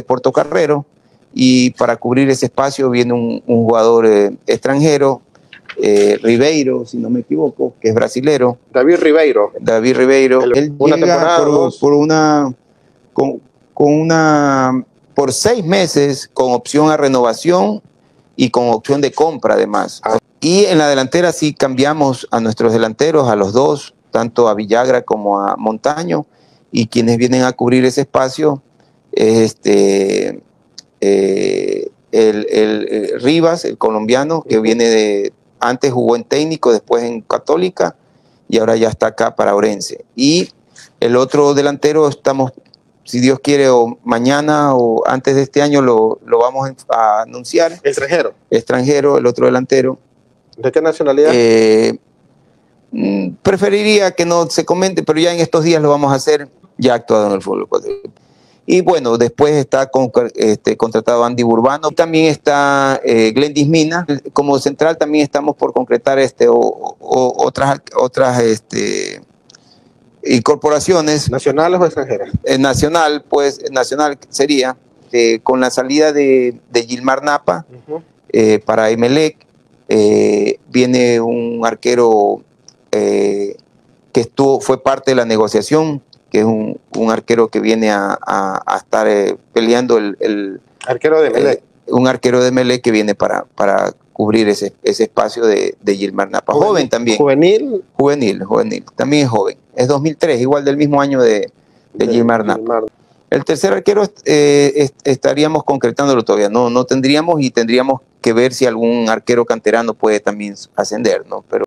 Portocarrero y para cubrir ese espacio viene un, un jugador eh, extranjero, eh, Ribeiro, si no me equivoco, que es brasilero. David Ribeiro. David Ribeiro. El- Él una llega temporada, por, una con, con una por seis meses con opción a renovación y con opción de compra además. Ah. Y en la delantera sí cambiamos a nuestros delanteros, a los dos, tanto a Villagra como a Montaño, y quienes vienen a cubrir ese espacio es este eh, el, el- el Rivas, el colombiano, que viene de, antes jugó en técnico, después en Católica, y ahora ya está acá para Orense. Y el otro delantero estamos, si Dios quiere, o mañana o antes de este año lo, lo vamos a anunciar, Extranjero. extranjero, el otro delantero. ¿De qué nacionalidad? Eh, mm, preferiría que no se comente, pero ya en estos días lo vamos a hacer, ya actuado en el fútbol. Y bueno, después está con- este, contratado Andy Burbano, también está eh, Glendis Mina. Como central también estamos por concretar este, o, o- otras, otras este, incorporaciones. ¿Nacionales o extranjeras? Eh, nacional, pues nacional sería eh, con la salida de, de Gilmar Napa, eh, para Emelec. viene un arquero que estuvo, fue parte de la negociación, que es un, un arquero que viene a, a- a estar eh, peleando el, el- Arquero de Melec. eh, un arquero de Emelec que viene para, para cubrir ese, ese espacio de, de Gilmar Napa. Joven, también, Juvenil. juvenil, juvenil, también es joven. Es 2003, igual del mismo año de, de Gilmar Napa. Gilmar. El tercer arquero eh, est- estaríamos concretándolo todavía, no, no tendríamos y tendríamos que ver si algún arquero canterano puede también ascender, ¿no? Pero